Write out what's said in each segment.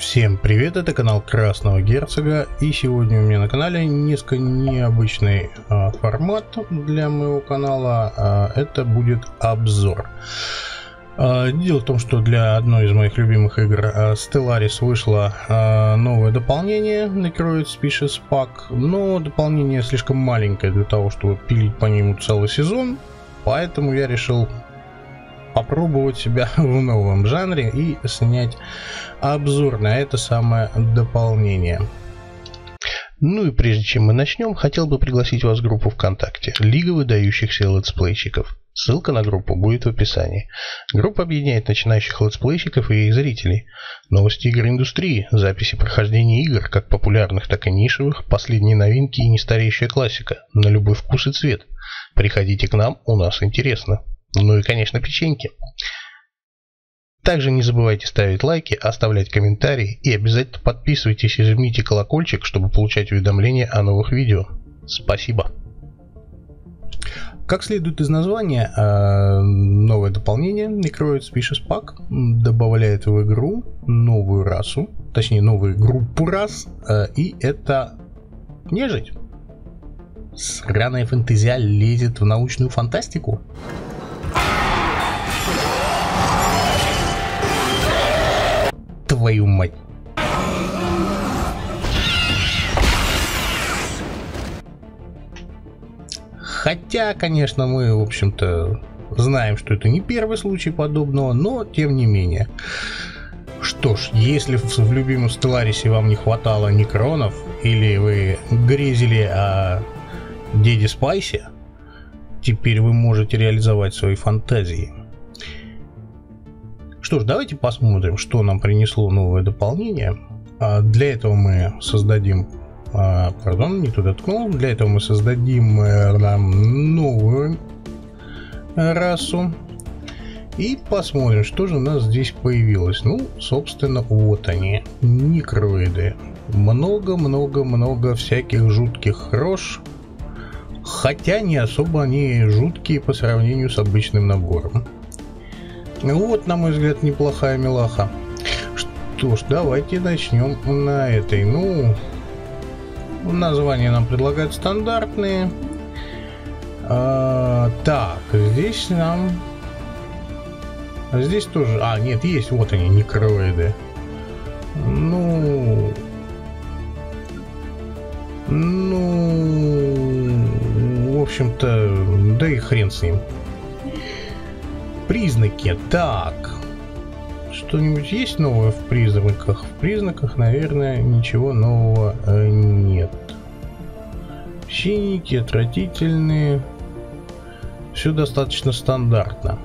Всем привет, это канал Красного Герцога, и сегодня у меня на канале несколько необычный а, формат для моего канала, а, это будет обзор. А, дело в том, что для одной из моих любимых игр а, Stellaris вышло а, новое дополнение, Necroid Species Pack, но дополнение слишком маленькое для того, чтобы пилить по нему целый сезон, поэтому я решил попробовать себя в новом жанре и снять обзор на это самое дополнение. Ну и прежде чем мы начнем, хотел бы пригласить вас в группу ВКонтакте «Лига выдающихся летсплейщиков». Ссылка на группу будет в описании. Группа объединяет начинающих летсплейщиков и их зрителей. Новости игр индустрии, записи прохождения игр, как популярных, так и нишевых, последние новинки и нестареющая классика, на любой вкус и цвет. Приходите к нам, у нас интересно. Ну и, конечно, печеньки. Также не забывайте ставить лайки, оставлять комментарии и обязательно подписывайтесь и жмите колокольчик, чтобы получать уведомления о новых видео. Спасибо! Как следует из названия, э, новое дополнение Necroid Species Pack добавляет в игру новую расу, точнее новую группу рас, э, и это нежить. Сраная фэнтезия лезет в научную фантастику. Твою мать. Хотя, конечно, мы, в общем-то, знаем, что это не первый случай подобного, но тем не менее. Что ж, если в, в любимом Стелларисе вам не хватало некронов, или вы грезили о Деде Спайсе, теперь вы можете реализовать свои фантазии. Что ж, давайте посмотрим, что нам принесло новое дополнение. А, для этого мы создадим... А, пардон, не туда ткнул. Для этого мы создадим э, новую расу. И посмотрим, что же у нас здесь появилось. Ну, собственно, вот они. Некроиды. Много-много-много всяких жутких рож. Хотя не особо они жуткие по сравнению с обычным набором. Вот, на мой взгляд, неплохая милаха. Что ж, давайте начнем на этой. Ну, названия нам предлагают стандартные. А, так, здесь нам... Здесь тоже... А, нет, есть, вот они, некроиды. Ну... общем-то, да и хрен с ним. Признаки. Так. Что-нибудь есть новое в признаках? В признаках, наверное, ничего нового э, нет. Синики, отвратительные. Все достаточно стандартно.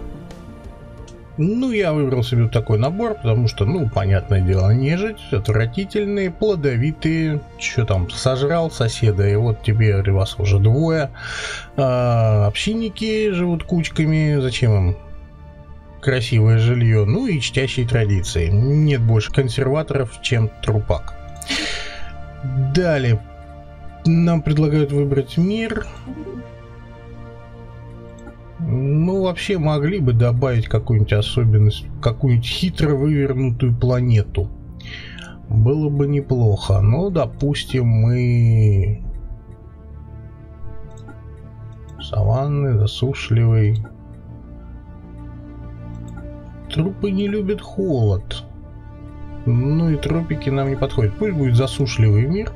Ну, я выбрал себе такой набор, потому что, ну, понятное дело, нежить, отвратительные, плодовитые. Что там, сожрал соседа, и вот тебе вас уже двое. А, общинники живут кучками, зачем им красивое жилье, ну и чтящие традиции. Нет больше консерваторов, чем трупак. Далее нам предлагают выбрать мир. Ну, вообще могли бы добавить какую-нибудь особенность, какую-нибудь хитро вывернутую планету. Было бы неплохо. Но, допустим, мы... Саванны, засушливый, Трупы не любят холод. Ну и тропики нам не подходят. Пусть будет засушливый мир.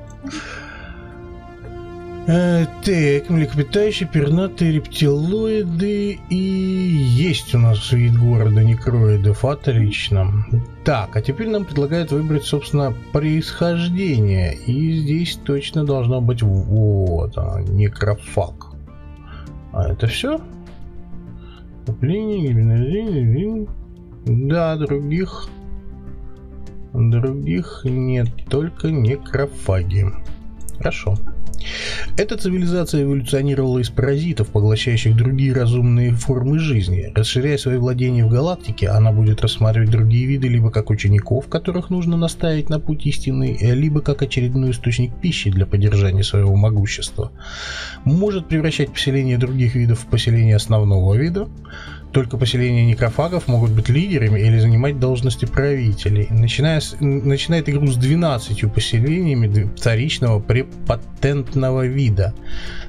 Э, так, млекопитающие, пернатые рептилоиды и есть у нас вид города некроидов, отлично. Так, а теперь нам предлагают выбрать, собственно, происхождение. И здесь точно должно быть вот, а, некрофаг. А это все? Да, других... Других нет, только некрофаги. Хорошо. Эта цивилизация эволюционировала из паразитов, поглощающих другие разумные формы жизни. Расширяя свои владения в галактике, она будет рассматривать другие виды либо как учеников, которых нужно наставить на путь истины, либо как очередной источник пищи для поддержания своего могущества. Может превращать поселение других видов в поселение основного вида, Только поселения некрофагов могут быть лидерами или занимать должности правителей. Начиная с, начинает игру с 12 поселениями вторичного препатентного вида.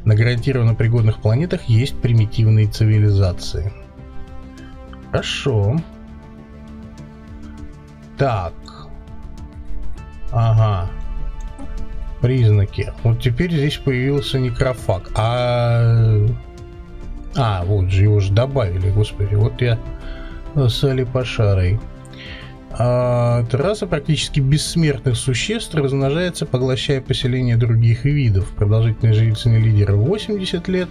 На гарантированно пригодных планетах есть примитивные цивилизации. Хорошо. Так. Ага. Признаки. Вот теперь здесь появился некрофаг. А... А, вот же его же добавили, господи. Вот я с Али Пашарой. А, раса практически бессмертных существ размножается, поглощая поселение других видов. Продолжительность жизни лидера 80 лет,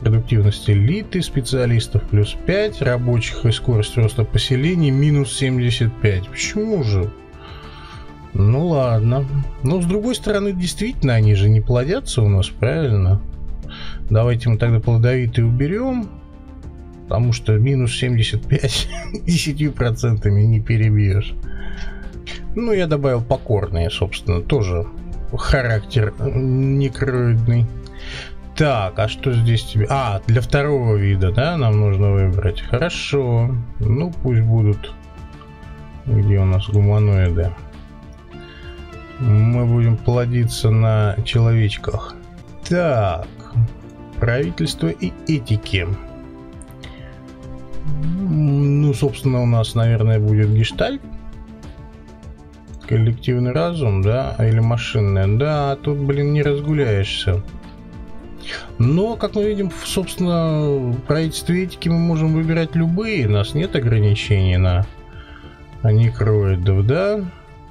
продуктивность элиты, специалистов плюс 5, рабочих и скорость роста поселений минус 75. Почему же? Ну ладно. Но с другой стороны, действительно, они же не плодятся у нас, правильно? Давайте мы тогда плодовитые уберем. Потому что минус 75 10% не перебьешь. Ну, я добавил покорные, собственно, тоже характер некроидный. Так, а что здесь тебе? А, для второго вида, да, нам нужно выбрать. Хорошо. Ну, пусть будут... Где у нас гуманоиды? Мы будем плодиться на человечках. Так. Правительство и этики. Ну, собственно, у нас, наверное, будет гештальт. Коллективный разум, да? Или машинная. Да, тут, блин, не разгуляешься. Но, как мы видим, собственно, в правительстве этики мы можем выбирать любые. У нас нет ограничений на некроидов, да?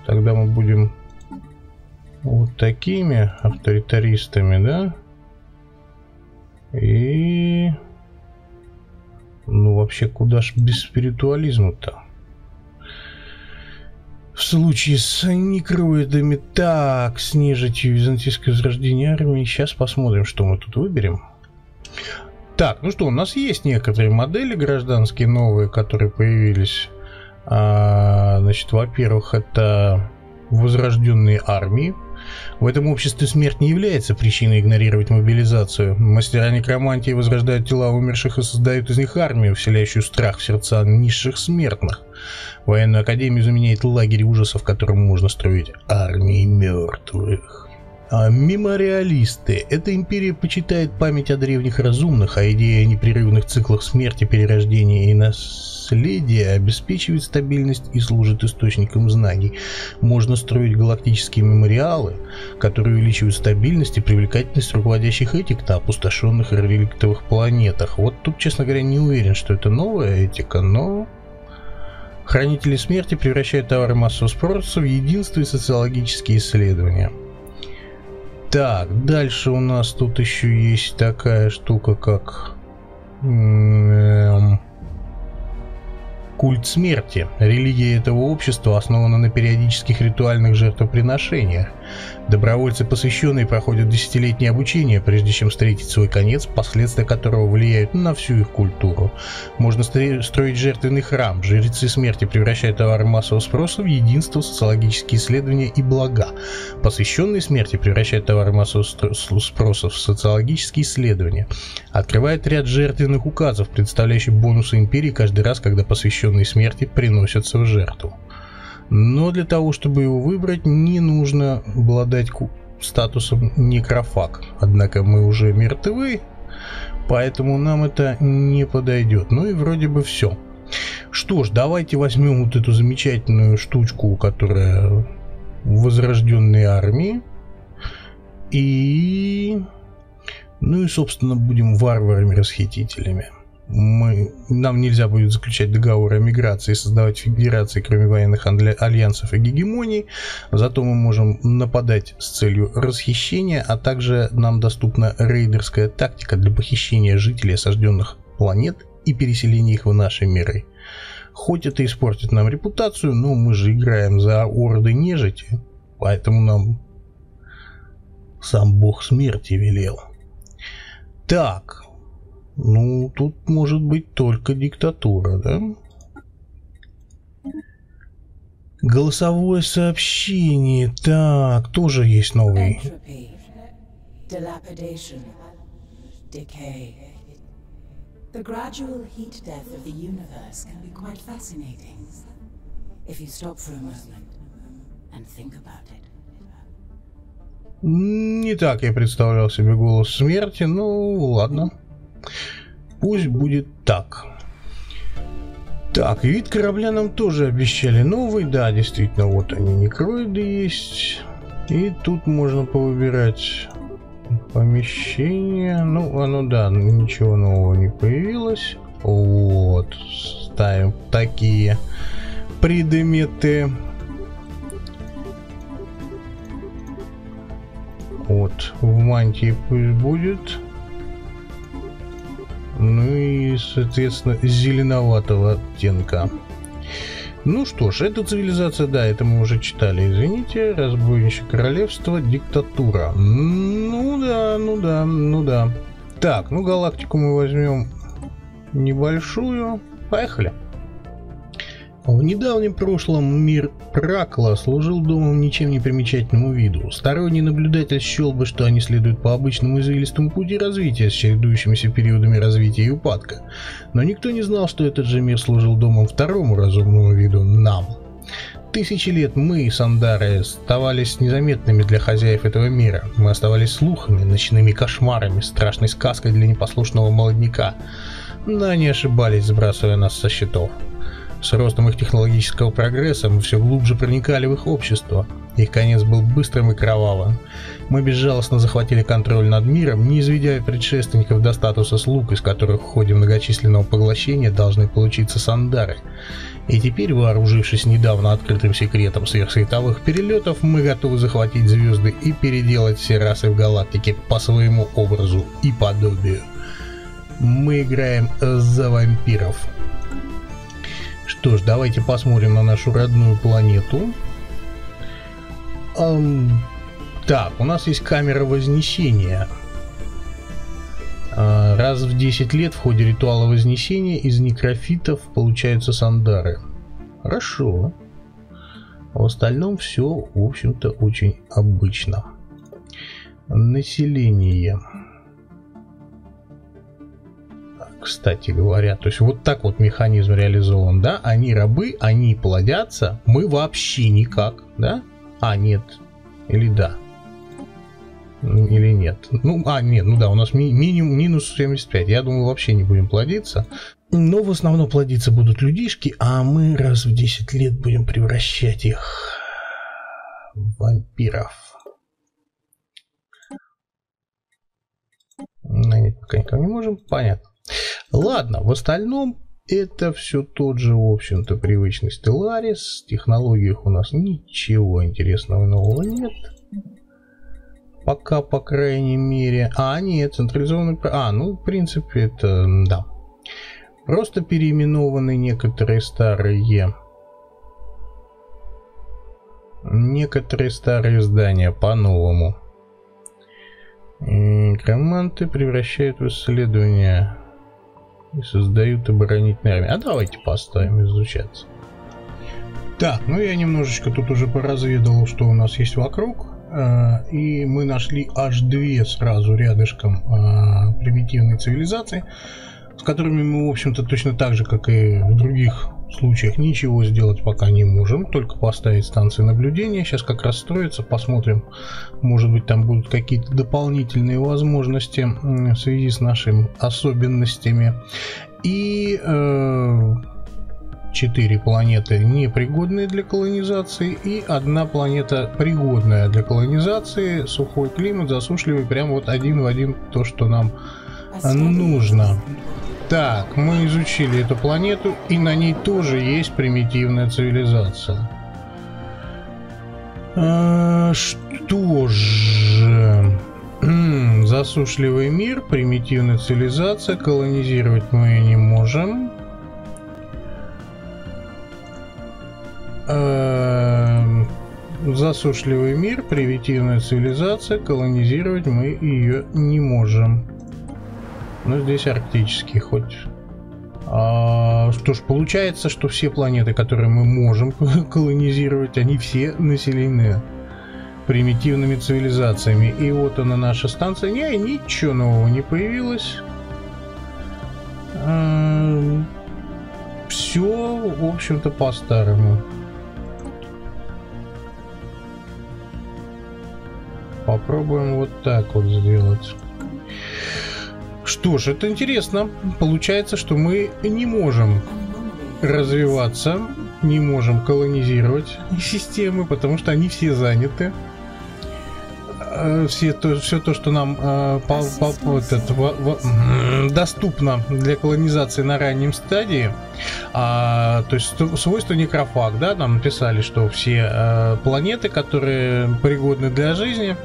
Тогда мы будем вот такими авторитаристами, да? И... Ну, вообще, куда ж без спиритуализма-то? В случае с некроидами, так, с нежитью византийское возрождение армии. Сейчас посмотрим, что мы тут выберем. Так, ну что, у нас есть некоторые модели гражданские новые, которые появились. А, значит, во-первых, это возрожденные армии. В этом обществе смерть не является причиной игнорировать мобилизацию. Мастера некромантии возрождают тела умерших и создают из них армию, вселяющую страх в сердца низших смертных. Военную академию заменяет лагерь ужасов, в котором можно строить армии мертвых. А мемориалисты. Эта империя почитает память о древних разумных, а идея о непрерывных циклах смерти, перерождения и наследия обеспечивает стабильность и служит источником знаний. Можно строить галактические мемориалы, которые увеличивают стабильность и привлекательность руководящих этик на опустошенных реликтовых планетах. Вот тут, честно говоря, не уверен, что это новая этика, но Хранители смерти превращают товары массового спроса в единство социологические исследования. Так, дальше у нас тут еще есть такая штука, как... Эм, Культ смерти. Религия этого общества основана на периодических ритуальных жертвоприношениях. Добровольцы, посвященные, проходят десятилетнее обучение, прежде чем встретить свой конец, последствия которого влияют на всю их культуру. Можно строить жертвенный храм. Жрецы смерти превращают товары массового спроса в единство, социологические исследования и блага. Посвященные смерти превращают товары массового спроса в социологические исследования. Открывает ряд жертвенных указов, представляющих бонусы империи каждый раз, когда посвященные посвященные смерти приносятся в жертву. Но для того, чтобы его выбрать, не нужно обладать статусом некрофаг. Однако мы уже мертвы, поэтому нам это не подойдет. Ну и вроде бы все. Что ж, давайте возьмем вот эту замечательную штучку, которая в возрожденной армии. И... Ну и, собственно, будем варварами-расхитителями мы, нам нельзя будет заключать договоры о миграции и создавать федерации, кроме военных альянсов и гегемоний. Зато мы можем нападать с целью расхищения, а также нам доступна рейдерская тактика для похищения жителей осажденных планет и переселения их в наши миры. Хоть это испортит нам репутацию, но мы же играем за орды нежити, поэтому нам сам бог смерти велел. Так, ну, тут может быть только диктатура, да? Голосовое сообщение. Так, тоже есть новый. The gradual heat death of the universe can be quite fascinating. If you stop for a moment and think about it. Не так я представлял себе голос смерти, ну ладно. Пусть будет так. Так, вид корабля нам тоже обещали новый. Да, действительно, вот они, некроиды есть. И тут можно повыбирать помещение. Ну, оно, да, ничего нового не появилось. Вот, ставим такие предметы. Вот, в мантии пусть будет. Ну и, соответственно, зеленоватого оттенка. Ну что ж, эта цивилизация, да, это мы уже читали, извините. Разбойничье королевство, диктатура. Ну да, ну да, ну да. Так, ну галактику мы возьмем небольшую. Поехали. В недавнем прошлом мир Пракла служил домом ничем не примечательному виду. Сторонний наблюдатель счел бы, что они следуют по обычному извилистому пути развития с чередующимися периодами развития и упадка. Но никто не знал, что этот же мир служил домом второму разумному виду – нам. Тысячи лет мы, Сандары, оставались незаметными для хозяев этого мира. Мы оставались слухами, ночными кошмарами, страшной сказкой для непослушного молодняка. Но они ошибались, сбрасывая нас со счетов. С ростом их технологического прогресса мы все глубже проникали в их общество. Их конец был быстрым и кровавым. Мы безжалостно захватили контроль над миром, не изведя предшественников до статуса слуг, из которых в ходе многочисленного поглощения должны получиться сандары. И теперь, вооружившись недавно открытым секретом сверхсветовых перелетов, мы готовы захватить звезды и переделать все расы в галактике по своему образу и подобию. Мы играем за вампиров. Что ж, давайте посмотрим на нашу родную планету. Эм, так, у нас есть камера вознесения. Э, раз в 10 лет в ходе ритуала вознесения из некрофитов получаются сандары. Хорошо. В остальном все, в общем-то, очень обычно. Население кстати говоря. То есть вот так вот механизм реализован, да? Они рабы, они плодятся, мы вообще никак, да? А, нет. Или да? Или нет? Ну, а, нет, ну да, у нас ми- минимум минус 75. Я думаю, вообще не будем плодиться. Но в основном плодиться будут людишки, а мы раз в 10 лет будем превращать их в вампиров. Нанять пока никак не можем, понятно. Ладно, в остальном это все тот же, в общем-то, привычный Stellaris. В технологиях у нас ничего интересного нового нет. Пока, по крайней мере. А, нет, централизованный... А, ну, в принципе, это... Да. Просто переименованы некоторые старые... Некоторые старые здания по-новому. Некроманты превращают в исследования и создают оборонительные армии. А давайте поставим изучаться. Так, ну я немножечко тут уже поразведал, что у нас есть вокруг. Э, и мы нашли аж две сразу рядышком э, примитивные цивилизации, с которыми мы, в общем-то, точно так же, как и в других случаях ничего сделать пока не можем, только поставить станции наблюдения. Сейчас как раз строится, посмотрим, может быть там будут какие-то дополнительные возможности в связи с нашими особенностями. И э, четыре планеты непригодные для колонизации и одна планета пригодная для колонизации, сухой климат, засушливый, прям вот один в один то, что нам нужно. Так, мы изучили эту планету, и на ней тоже есть примитивная цивилизация. А, что же... Засушливый мир, примитивная цивилизация, колонизировать мы не можем. А, засушливый мир, примитивная цивилизация, колонизировать мы ее не можем. Ну, здесь арктический хоть. А, что ж, получается, что все планеты, которые мы можем колонизировать, они все населены примитивными цивилизациями. И вот она наша станция. Не, ничего нового не появилось. э, все, в общем-то, по-старому. Попробуем вот так вот сделать. Что ж, это интересно. Получается, что мы не можем развиваться, не можем колонизировать системы, потому что они все заняты. Э, все то, все то, что нам э, по, по, вот это, в, в, доступно для колонизации на раннем стадии, а, то есть свойства некрофаг, да, нам написали, что все э, планеты, которые пригодны для жизни,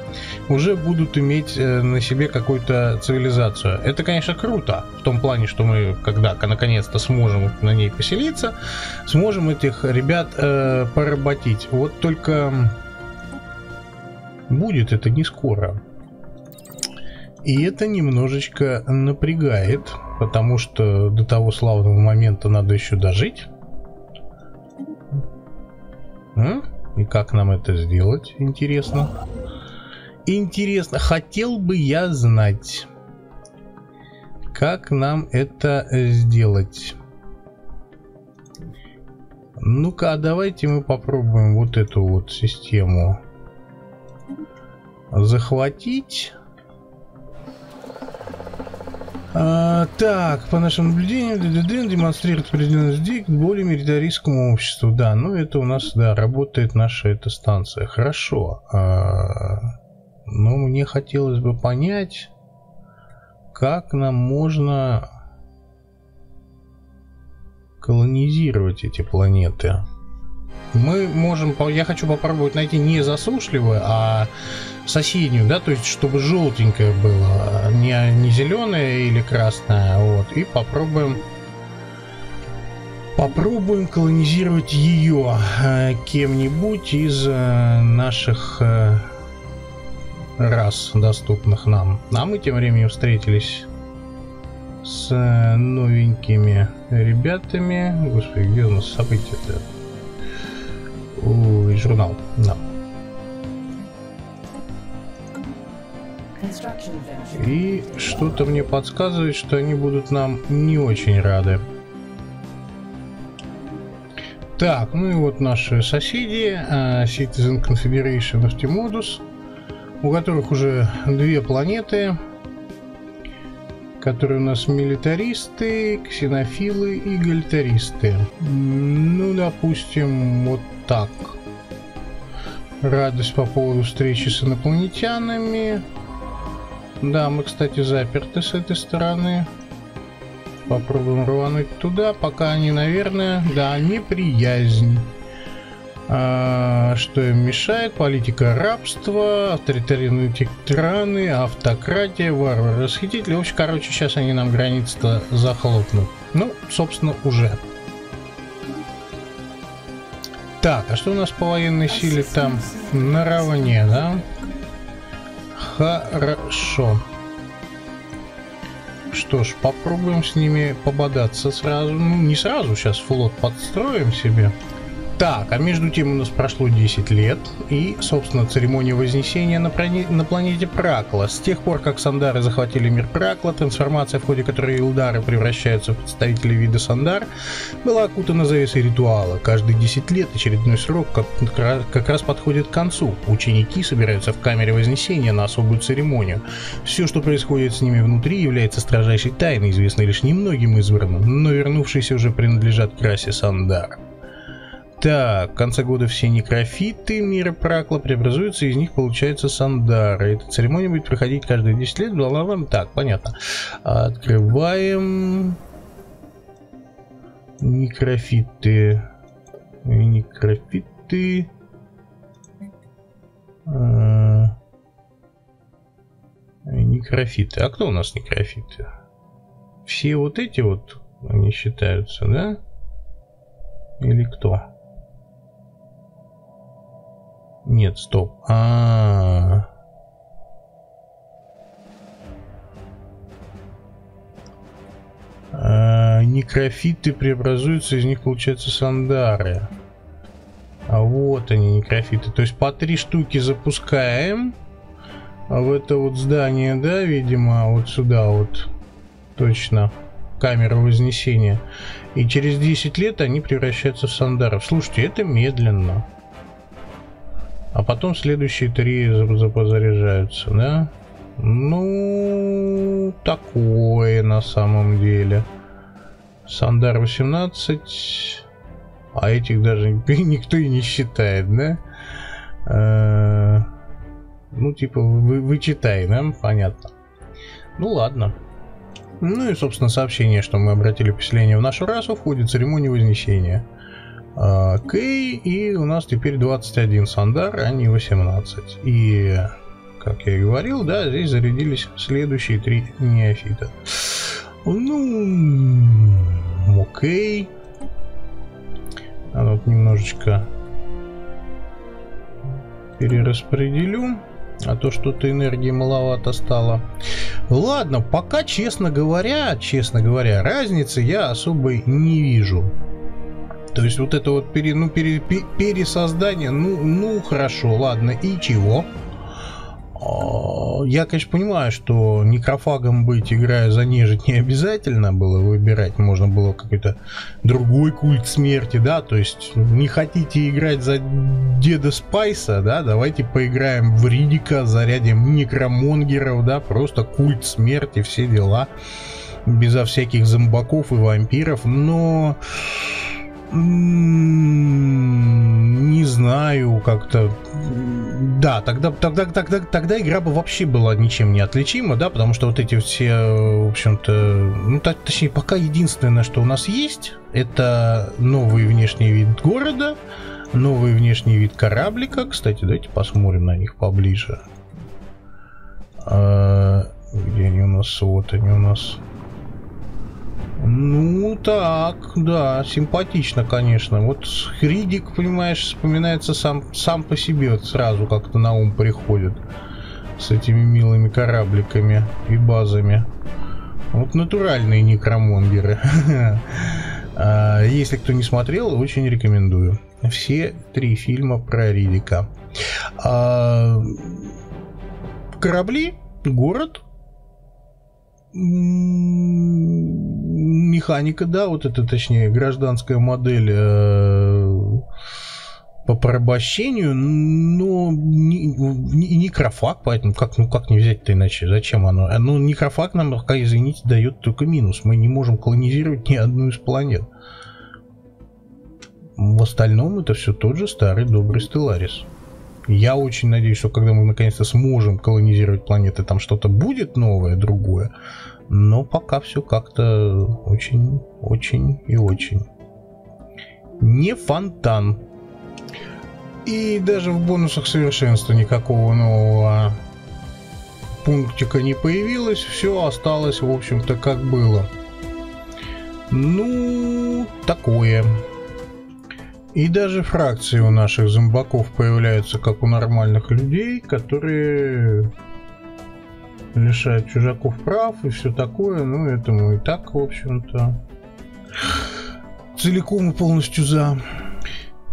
уже будут иметь э, на себе какую-то цивилизацию. Это, конечно, круто, в том плане, что мы, когда наконец-то сможем на ней поселиться, сможем этих ребят э, поработить. Вот только Будет это не скоро. И это немножечко напрягает, потому что до того славного момента надо еще дожить. И как нам это сделать, интересно? Интересно, хотел бы я знать, как нам это сделать. Ну-ка, давайте мы попробуем вот эту вот систему захватить. А, так, по нашим наблюдениям, ДДД демонстрирует определенность к более милитаристскому обществу. Да, ну это у нас, да, работает наша эта станция. Хорошо. А, но мне хотелось бы понять, как нам можно колонизировать эти планеты. Мы можем, я хочу попробовать найти не засушливую, а соседнюю, да, то есть чтобы желтенькое было, не, не зеленое или красное, вот, и попробуем попробуем колонизировать ее э, кем-нибудь из э, наших э, рас, доступных нам. А мы тем временем встретились с новенькими ребятами. Господи, где у нас события-то? Ой, журнал, да. И что-то мне подсказывает, что они будут нам не очень рады. Так, ну и вот наши соседи, uh, Citizen Confederation of Timodus, у которых уже две планеты, которые у нас милитаристы, ксенофилы и гальтаристы. Ну, допустим, вот так. Радость по поводу встречи с инопланетянами. Да, мы, кстати, заперты с этой стороны. Попробуем рвануть туда, пока они, наверное... Да, неприязнь. А, что им мешает? Политика рабства, авторитарные тираны, автократия, варвары, расхитители. В общем, короче, сейчас они нам границы-то захлопнут. Ну, собственно, уже. Так, а что у нас по военной силе там? Наравне, да? Хорошо. Что ж, попробуем с ними пободаться сразу. Ну, не сразу, сейчас флот подстроим себе. Так, а между тем у нас прошло 10 лет, и, собственно, церемония Вознесения на, на планете Пракла. С тех пор, как Сандары захватили мир Пракла, трансформация, в ходе которой Илдары превращаются в представителей вида Сандар, была окутана завесой ритуала. Каждые 10 лет очередной срок как, как раз подходит к концу. Ученики собираются в камере Вознесения на особую церемонию. Все, что происходит с ними внутри, является строжайшей тайной, известной лишь немногим избранным, но вернувшиеся уже принадлежат к расе Сандар. Так, в конце года все некрофиты мира Пракла преобразуются, из них получается Сандара. Эта церемония будет проходить каждые 10 лет, бла бла Так, понятно. Открываем некрофиты. Некрофиты. А... Некрофиты. А кто у нас некрофиты? Все вот эти вот они считаются, да? Или кто? Нет, стоп. А, -а, -а. а некрофиты преобразуются, из них получаются сандары. А вот они, некрофиты. То есть по три штуки запускаем в это вот здание, да, видимо, вот сюда вот. Точно. камера Вознесения. И через 10 лет они превращаются в сандаров. Слушайте, это медленно. А потом следующие три заряжаются, да? Ну, такое на самом деле. Сандар 18, а этих даже никто и не считает, да? Э, ну, типа, вы, вычитай, да? Понятно. Ну, ладно. Ну и, собственно, сообщение, что мы обратили поселение в нашу расу, входит церемония вознесения. А, Кей, и у нас теперь 21 сандар, а не 18. И, как я и говорил, да, здесь зарядились следующие три неофита. Ну, окей. А вот немножечко перераспределю. А то что-то энергии маловато стало. Ладно, пока, честно говоря, честно говоря, разницы я особой не вижу. То есть вот это вот пере, ну, пере, пересоздание, ну, ну хорошо, ладно, и чего? А, я, конечно, понимаю, что некрофагом быть, играя за нежить, не обязательно было выбирать. Можно было какой-то другой культ смерти, да, то есть не хотите играть за Деда Спайса, да, давайте поиграем в Ридика, зарядим некромонгеров, да, просто культ смерти, все дела, безо всяких зомбаков и вампиров, но не знаю, как-то... Да, тогда, тогда, тогда, тогда игра бы вообще была ничем не отличима, да, потому что вот эти все, в общем-то, ну, точнее, пока единственное, что у нас есть, это новый внешний вид города, новый внешний вид кораблика. Кстати, давайте посмотрим на них поближе. А, где они у нас? Вот они у нас. Ну, так, да, симпатично, конечно. Вот Хридик, понимаешь, вспоминается сам, сам по себе, вот сразу как-то на ум приходит. С этими милыми корабликами и базами. Вот натуральные некромонгеры. А, если кто не смотрел, очень рекомендую. Все три фильма про Ридика. А, корабли, город, механика, да, вот это, точнее, гражданская модель э, по порабощению, но не, не, некрофак, поэтому как, ну, как не взять-то иначе? Зачем оно? Ну, некрофак нам, извините, дает только минус. Мы не можем колонизировать ни одну из планет. В остальном это все тот же старый добрый Стелларис. Я очень надеюсь, что когда мы наконец-то сможем колонизировать планеты, там что-то будет новое, другое. Но пока все как-то очень, очень и очень. Не фонтан. И даже в бонусах совершенства никакого нового пунктика не появилось. Все осталось, в общем-то, как было. Ну, такое. И даже фракции у наших зомбаков появляются, как у нормальных людей, которые лишают чужаков прав и все такое. Ну, этому и так, в общем-то, целиком и полностью за.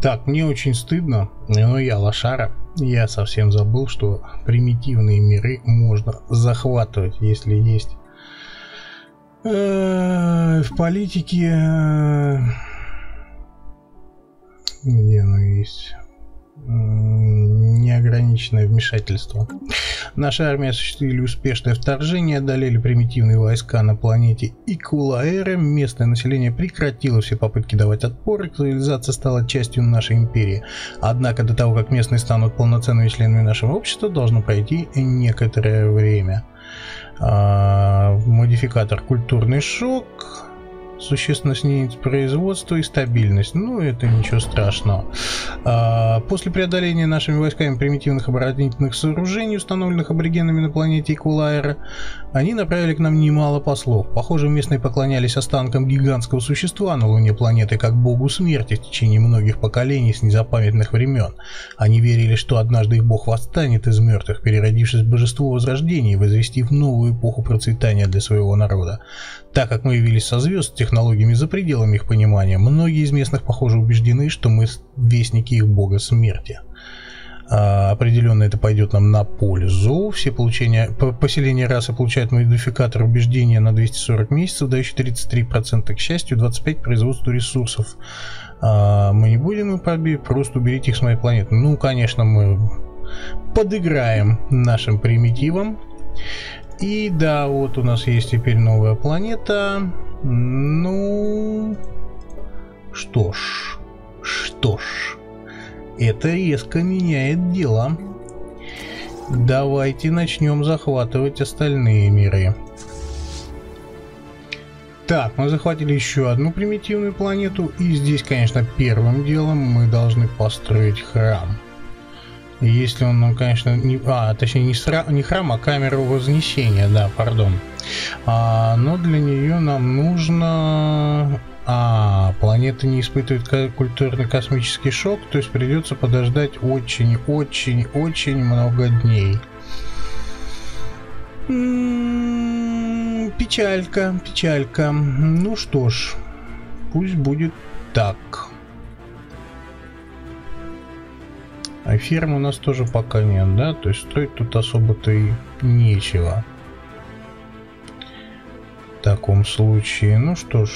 Так, мне очень стыдно, но я лошара. Я совсем забыл, что примитивные миры можно захватывать, если есть э, в политике где оно есть? неограниченное вмешательство. Наша армия осуществили успешное вторжение, одолели примитивные войска на планете Икулаэре. Местное население прекратило все попытки давать отпор, и цивилизация стала частью нашей империи. Однако до того, как местные станут полноценными членами нашего общества, должно пройти некоторое время. А, модификатор культурный шок существенно снизить производство и стабильность. Ну, это ничего страшного. А, после преодоления нашими войсками примитивных оборонительных сооружений, установленных аборигенами на планете Экулайра, они направили к нам немало послов. Похоже, местные поклонялись останкам гигантского существа на луне планеты как богу смерти в течение многих поколений с незапамятных времен. Они верили, что однажды их бог восстанет из мертвых, переродившись в божество возрождения и возвестив новую эпоху процветания для своего народа. Так как мы явились со звезд технологиями за пределами их понимания, многие из местных, похоже, убеждены, что мы вестники их бога смерти. А, определенно это пойдет нам на пользу. Все получения, поселения расы получают модификатор убеждения на 240 месяцев, дающий 33% к счастью, 25% производству ресурсов. А, мы не будем их пробить, просто уберите их с моей планеты. Ну, конечно, мы подыграем нашим примитивам. И да, вот у нас есть теперь новая планета. Ну, что ж, что ж, это резко меняет дело. Давайте начнем захватывать остальные миры. Так, мы захватили еще одну примитивную планету, и здесь, конечно, первым делом мы должны построить храм. Если он нам, конечно, не... А, точнее, не, сра... не храм, а камеру вознесения, да, пардон. А, но для нее нам нужно... А, планета не испытывает культурный космический шок, то есть придется подождать очень-очень-очень много дней. М -м -м, печалька, печалька. Ну что ж, пусть будет так. А ферм у нас тоже пока нет, да? То есть строить тут особо-то и нечего. Таком случае, ну что ж,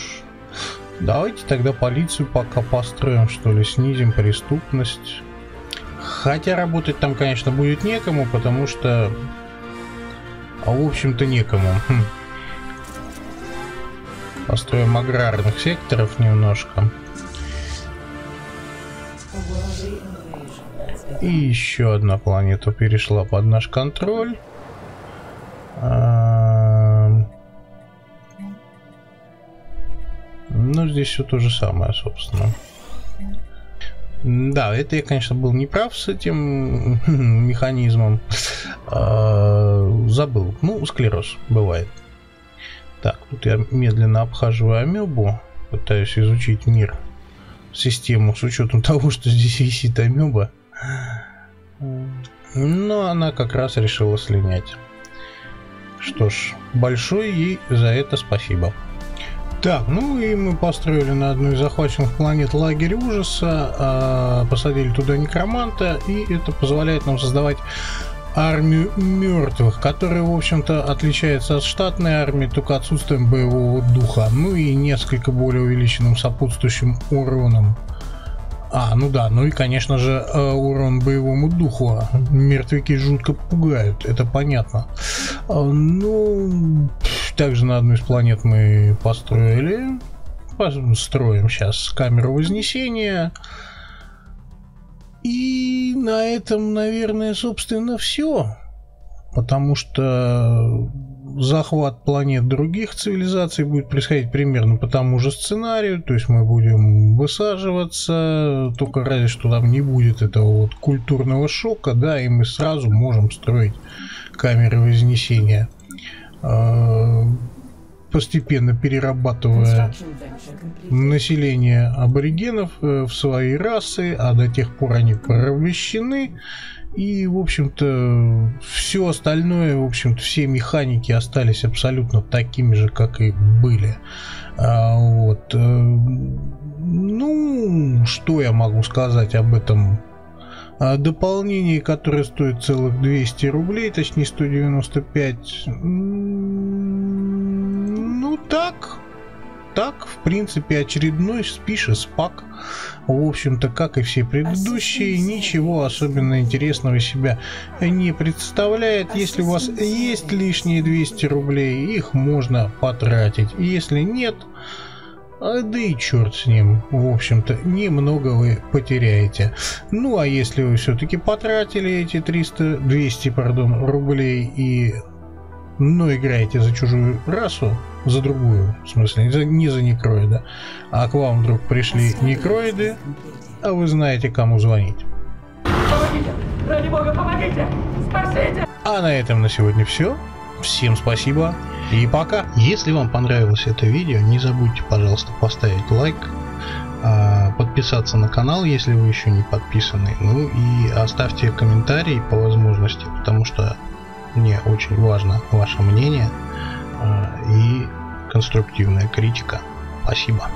давайте тогда полицию пока построим, что ли, снизим преступность. Хотя работать там, конечно, будет некому, потому что... А в общем-то некому. Хм. Построим аграрных секторов немножко. И еще одна планета перешла под наш контроль. А... здесь все то же самое, собственно. Да, это я, конечно, был неправ с этим механизмом. А, забыл. Ну, склероз бывает. Так, тут я медленно обхаживаю амебу, пытаюсь изучить мир, систему с учетом того, что здесь висит амеба. Но она как раз решила слинять. Что ж, большое ей за это спасибо. Так, ну и мы построили на одной из захваченных планет лагерь ужаса, а, посадили туда некроманта, и это позволяет нам создавать армию мертвых, которая, в общем-то, отличается от штатной армии только отсутствием боевого духа, ну и несколько более увеличенным сопутствующим уроном. А, ну да, ну и, конечно же, э, урон боевому духу. Мертвяки жутко пугают, это понятно. А, ну, также на одну из планет мы построили, строим сейчас камеру вознесения. И на этом, наверное, собственно, все. Потому что захват планет других цивилизаций будет происходить примерно по тому же сценарию, то есть мы будем высаживаться, только разве что там не будет этого вот культурного шока, да, и мы сразу можем строить камеры вознесения, постепенно перерабатывая население аборигенов э, в свои расы, а до тех пор они порабощены, и, в общем-то, все остальное, в общем-то, все механики остались абсолютно такими же, как и были. А, вот. Э, ну, что я могу сказать об этом а дополнение, которое стоит целых 200 рублей, точнее 195. Ну так, так, в принципе, очередной спишес пак. В общем-то, как и все предыдущие, ничего особенно интересного себя не представляет. Если у вас есть лишние 200 рублей, их можно потратить. Если нет, а да и черт с ним, в общем-то, немного вы потеряете. Ну, а если вы все-таки потратили эти 300, 200, пардон, рублей и но играете за чужую расу, за другую, в смысле, не за, не за некроида, а к вам вдруг пришли некроиды, а вы знаете, кому звонить. Помогите! Ради бога, помогите! Спасите! А на этом на сегодня все. Всем спасибо и пока. Если вам понравилось это видео, не забудьте, пожалуйста, поставить лайк, а, подписаться на канал, если вы еще не подписаны, ну и оставьте комментарий по возможности, потому что мне очень важно ваше мнение э, и конструктивная критика. Спасибо.